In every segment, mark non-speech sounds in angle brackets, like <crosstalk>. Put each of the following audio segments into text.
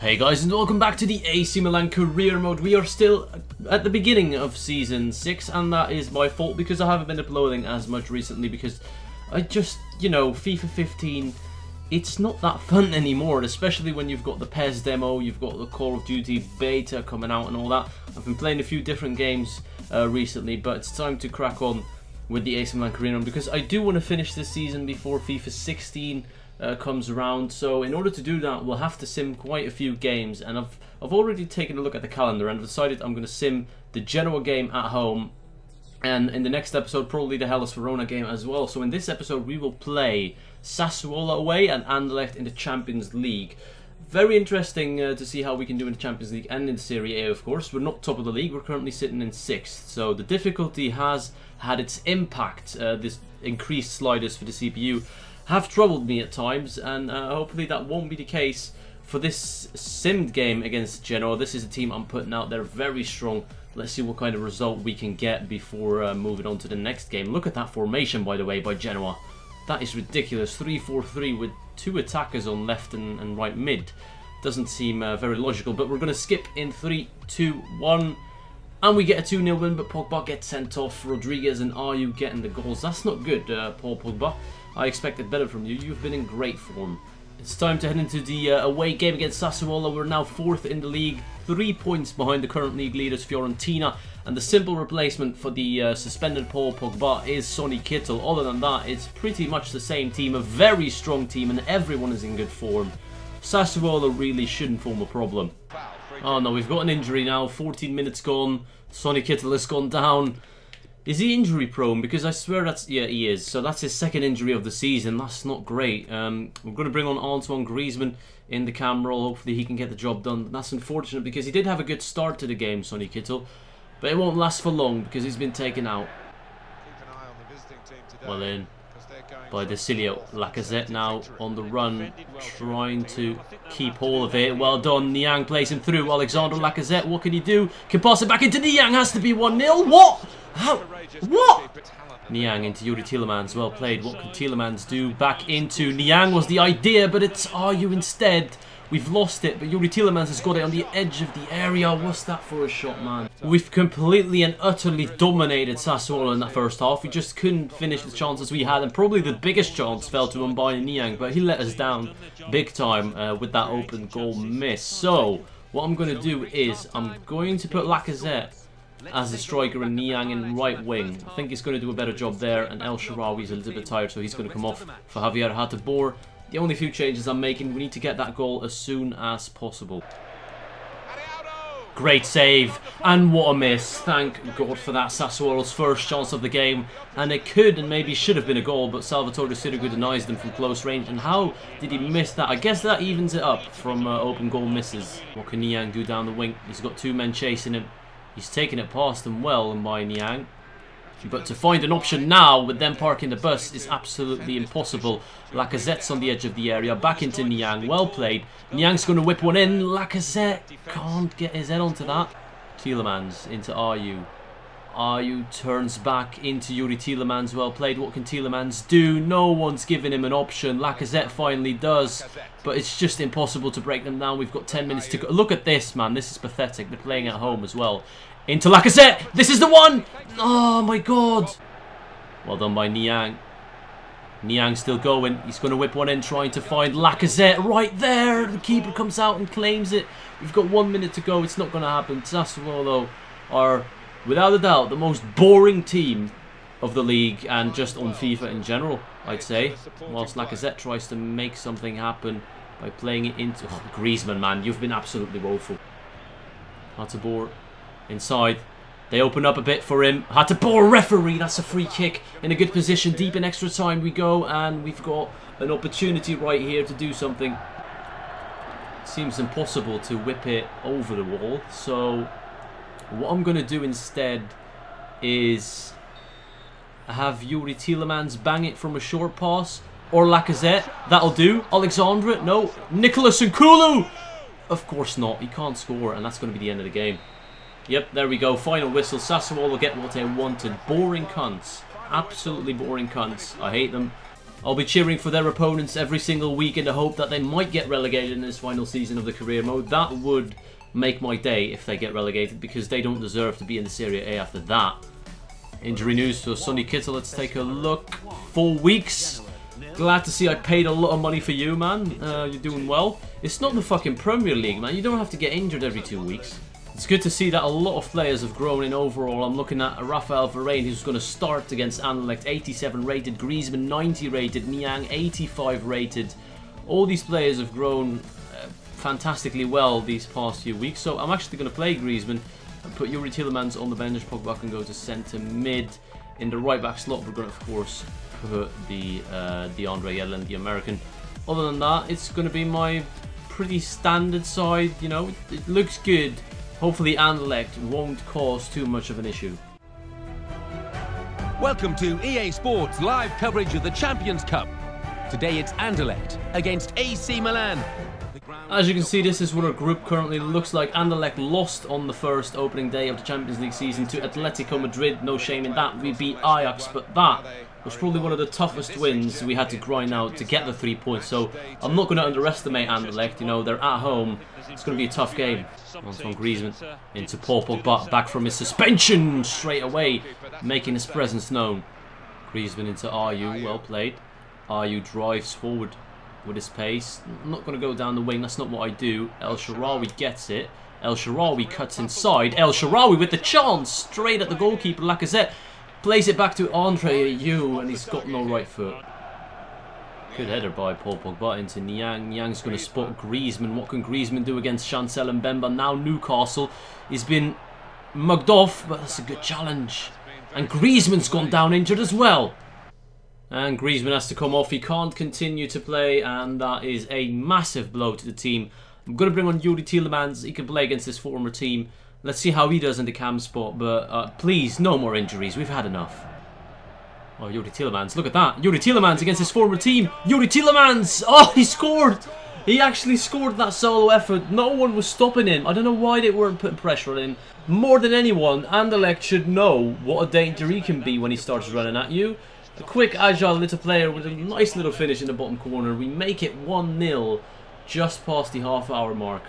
Hey guys and welcome back to the AC Milan career mode. We are still at the beginning of season 6 and that is my fault because I haven't been uploading as much recently because I just, you know, FIFA 15, it's not that fun anymore, especially when you've got the PES demo, you've got the Call of Duty beta coming out and all that. I've been playing a few different games uh, recently, but it's time to crack on with the AC Milan career mode because I do want to finish this season before FIFA 16 uh, comes around. So in order to do that, we'll have to sim quite a few games. And I've I've already taken a look at the calendar and I've decided I'm going to sim the Genoa game at home. And in the next episode, probably the Hellas Verona game as well. So in this episode, we will play Sassuolo away and Anderlecht in the Champions League. Very interesting uh, to see how we can do in the Champions League and in Serie A, of course. We're not top of the league, we're currently sitting in sixth. So the difficulty has had its impact, uh, this increased sliders for the CPU have troubled me at times, and uh, hopefully that won't be the case for this simmed game against Genoa. This is a team I'm putting out They're very strong. Let's see what kind of result we can get before uh, moving on to the next game. Look at that formation, by the way, by Genoa. That is ridiculous. 3-4-3 with two attackers on left and, and right mid. Doesn't seem uh, very logical, but we're going to skip in 3, 2, 1. And we get a 2-0 win, but Pogba gets sent off. Rodriguez and Ayew getting the goals. That's not good, uh, Paul Pogba. I expected better from you. You've been in great form. It's time to head into the uh, away game against Sassuolo. We're now fourth in the league, three points behind the current league leaders Fiorentina. And the simple replacement for the uh, suspended Paul Pogba is Sonny Kittel. Other than that, it's pretty much the same team, a very strong team, and everyone is in good form. Sassuolo really shouldn't form a problem. Oh no, we've got an injury now. 14 minutes gone. Sonny Kittel has gone down. Is he injury prone? Because I swear that's yeah he is. So that's his second injury of the season. That's not great. Um, we're going to bring on Antoine Griezmann in the camera. Hopefully he can get the job done. That's unfortunate because he did have a good start to the game, Sonny Kittel, but it won't last for long because he's been taken out. Well in by De Sciglio. Lacazette now on the run, trying to keep hold of it. Well done. Niang plays him through. Alexandre Lacazette, what can he do? Can pass it back into Niang. Has to be 1-0. What? How? What? Niang into Youri Tielemans. Well played. What can Tielemans do? Back into Niang was the idea, but it's Ayew instead. We've lost it, but Youri Tielemans has got it on the edge of the area. What's that for a shot, man? We've completely and utterly dominated Sassuolo in that first half. We just couldn't finish the chances we had, and probably the biggest chance fell to M'Baye Niang, but he let us down big time uh, with that open goal miss. So, what I'm going to do is, I'm going to put Lacazette as the striker and Niang in right wing. I think he's going to do a better job there, and El Shaarawy's a little bit tired, so he's going to come off for Javier Hateboer. The only few changes I'm making, we need to get that goal as soon as possible. Great save, and what a miss. Thank God for that. Sassuolo's first chance of the game, and it could and maybe should have been a goal, but Salvatore Sirigu denies them from close range. And how did he miss that? I guess that evens it up from uh, open goal misses. Can Niang do down the wing? He's got two men chasing him. He's taken it past them well, and by Niang. But to find an option now with them parking the bus is absolutely impossible. Lacazette's on the edge of the area. Back into Niang. Well played. Niang's going to whip one in. Lacazette can't get his head onto that. Tielemans into Ayew. Ayew turns back into Youri Tielemans. Well played. What can Tielemans do? No one's giving him an option. Lacazette finally does. But it's just impossible to break them down. We've got 10 minutes to go. Look at this, man. This is pathetic. They're playing at home as well. Into Lacazette. This is the one. Oh, my God. Well done by Niang. Niang still going. He's going to whip one in, trying to find Lacazette right there. The keeper comes out and claims it. We've got one minute to go. It's not going to happen. Sassuolo are, without a doubt, the most boring team of the league and just on FIFA in general, I'd say. Whilst Lacazette tries to make something happen by playing it into... Oh, Griezmann, man, you've been absolutely woeful. Hateboer inside. They open up a bit for him. Hateboer a referee. That's a free kick in a good position. Deep in extra time we go. And we've got an opportunity right here to do something. Seems impossible to whip it over the wall. So what I'm going to do instead is have Youri Tielemans bang it from a short pass. Or Lacazette. That'll do. Alexandre. No. Nicolas N'Koulou. Of course not. He can't score. And that's going to be the end of the game. Yep, there we go. Final whistle. Sassuolo get what they wanted. Boring cunts. Absolutely boring cunts. I hate them. I'll be cheering for their opponents every single week in the hope that they might get relegated in this final season of the career mode. That would make my day if they get relegated because they don't deserve to be in the Serie A after that. Injury news for Sonny Kittel. Let's take a look. Four weeks. Glad to see I paid a lot of money for you, man. Uh, you're doing well. It's not the fucking Premier League, man. You don't have to get injured every two weeks. It's good to see that a lot of players have grown in overall. I'm looking at Rafael Varane, who's going to start against Anderlecht, 87 rated, Griezmann 90 rated, Niang 85 rated. All these players have grown uh, fantastically well these past few weeks. So I'm actually going to play Griezmann and put Youri Tielemans on the bench. Pogba can go to centre mid. In the right back slot, we're going to, of course, put the uh, DeAndre Yedlin, the American. Other than that, it's going to be my pretty standard side. You know, it looks good. Hopefully Anderlecht won't cause too much of an issue. Welcome to EA Sports live coverage of the Champions Cup. Today it's Anderlecht against AC Milan. As you can see, this is what our group currently looks like. Anderlecht lost on the first opening day of the Champions League season to Atletico Madrid. No shame in that. We beat Ajax, but that was probably one of the toughest wins we had to grind out to get the three points. So I'm not going to underestimate Anderlecht. You know, they're at home. It's going to be a tough game. Antoine Griezmann into Paul Pogba, back from his suspension straight away, making his presence known. Griezmann into Ayew, well played. Ayew drives forward with his pace. I'm not going to go down the wing, that's not what I do. El Shaarawy gets it. El Shaarawy cuts inside. El Shaarawy with the chance, straight at the goalkeeper, Lacazette. Plays it back to Andre Ayew, and he's got no right foot. Good header by Paul Pogba into Niang. Niang's going to spot Griezmann. What can Griezmann do against Chancel Mbemba? Now Newcastle. He's been mugged off, but that's a good challenge. And Griezmann's gone down injured as well. And Griezmann has to come off. He can't continue to play, and that is a massive blow to the team. I'm going to bring on Youri Tielemans. He can play against his former team. Let's see how he does in the cam spot, but uh, please, no more injuries. We've had enough. Oh, Youri Tielemans, look at that. Youri Tielemans against his former team. Youri Tielemans! Oh, he scored! He actually scored that solo effort. No one was stopping him. I don't know why they weren't putting pressure on him. More than anyone, Anderlecht should know what a danger he can be when he starts running at you. A quick, agile little player with a nice little finish in the bottom corner. We make it 1-0 just past the half hour mark.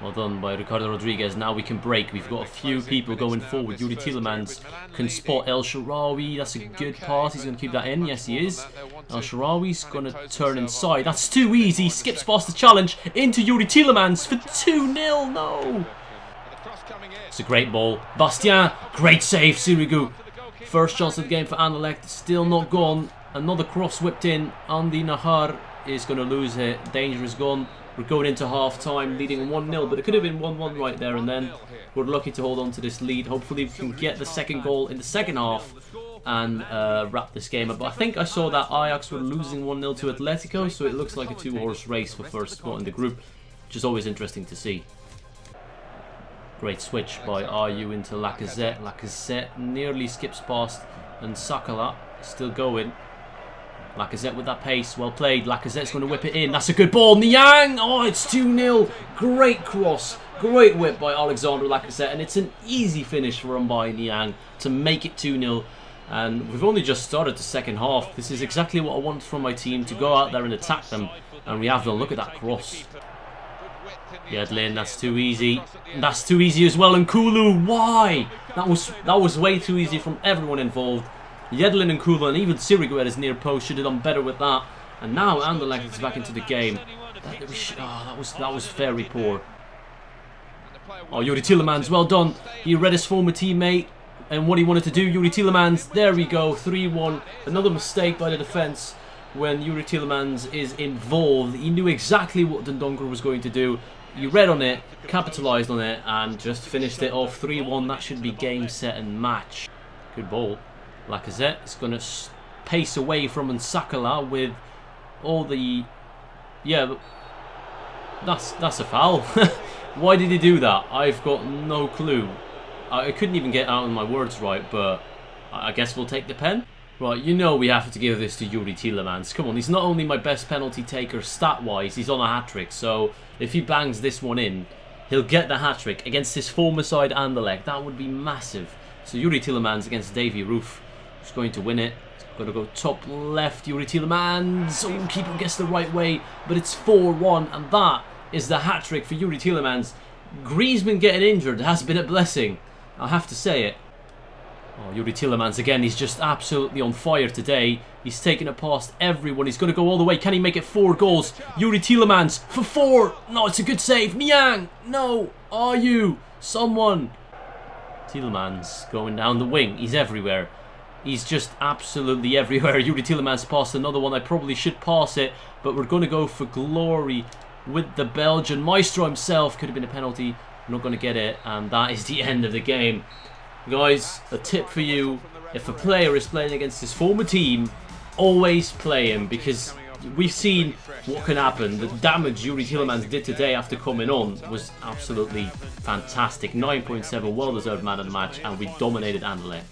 Well done by Ricardo Rodriguez. Now we can break. We've got a few people going forward. Youri Tielemans can spot El Shaarawy. That's a good pass. He's going to keep that in. Yes, he is. El Shaarawy's going to turn inside. That's too easy. Skips past the challenge into Youri Tielemans for 2-0. No. It's a great ball. Bastien. Great save, Sirigu. First chance of the game for Anderlecht. Still not gone. Another cross whipped in. Andy Najar is going to lose it. Danger is gone. We're going into half time leading 1-0, but it could have been 1-1 right there and then. We're lucky to hold on to this lead. Hopefully we can get the second goal in the second half and uh, wrap this game up. But I think I saw that Ajax were losing 1-0 to Atletico, so it looks like a two-horse race for first spot in the group, which is always interesting to see. Great switch by Ayew into Lacazette. Lacazette nearly skips past Nsakala still going. Lacazette with that pace, well played. Lacazette's going to whip it in. That's a good ball. Niang! Oh, it's 2-0. Great cross. Great whip by Alexandre Lacazette. And it's an easy finish for Mbaye Niang to make it 2-0. And we've only just started the second half. This is exactly what I want from my team, to go out there and attack them. And we have to look at that cross. Yedlin, that's too easy. That's too easy as well. N'Koulou, why? That was that was way too easy from everyone involved. Yedlin and N'Koulou and even Sirigu at his near post should have done better with that. And now Anderlecht is back into the game. That, was, oh, that was that was very poor. Oh, Youri Tielemans, well done. He read his former teammate and what he wanted to do. Youri Tielemans, there we go, 3-1. Another mistake by the defence when Youri Tielemans is involved. He knew exactly what Dendoncker was going to do. He read on it, capitalised on it, and just finished it off 3-1. That should be game, set, and match. Good ball. Lacazette is going to pace away from Nsakala with all the... Yeah, that's, that's a foul. <laughs> Why did he do that? I've got no clue. I couldn't even get out of my words right, but I guess we'll take the pen. Right, you know we have to give this to Youri Tielemans. Come on, he's not only my best penalty taker stat-wise, he's on a hat-trick. So if he bangs this one in, he'll get the hat-trick against his former side Anderlecht. That would be massive. So Youri Tielemans against Davy Roef. He's going to win it. Going to go top left. Youri Tielemans. Oh, keeper gets the right way, but it's 4-1, and that is the hat trick for Youri Tielemans. Griezmann getting injured has been a blessing. I have to say it. Oh, Youri Tielemans again, he's just absolutely on fire today. He's taking it past everyone. He's going to go all the way. Can he make it four goals? Youri Tielemans for four. No, it's a good save. Niang, no. Are you? Someone. Tielemans going down the wing. He's everywhere. He's just absolutely <laughs> everywhere. Youri Tielemans passed another one. I probably should pass it, but we're going to go for glory with the Belgian. Maestro himself could have been a penalty. Not going to get it, and that is the <laughs> end of the game. Guys, a tip for you. If a player is playing against his former team, always play him because we've seen what can happen. The damage Youri Tielemans did today after coming on was absolutely fantastic. 9.7 well-deserved man of the match and we dominated Anderlecht.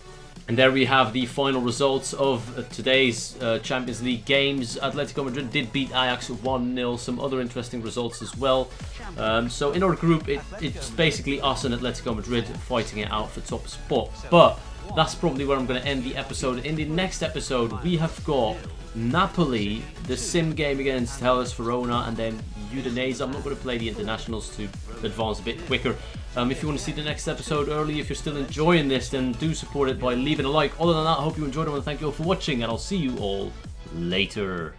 And there we have the final results of uh, today's uh, Champions League games. Atletico Madrid did beat Ajax 1-0. Some other interesting results as well. Um, so in our group, it, it's basically us and Atletico Madrid fighting it out for top spot. But that's probably where I'm going to end the episode. In the next episode, we have got Napoli, the sim game against Hellas Verona, and then Udinese. I'm not going to play the internationals to advance a bit quicker. Um, if you want to see the next episode early, if you're still enjoying this, then do support it by leaving a like. Other than that, I hope you enjoyed it, and thank you all for watching, and I'll see you all later.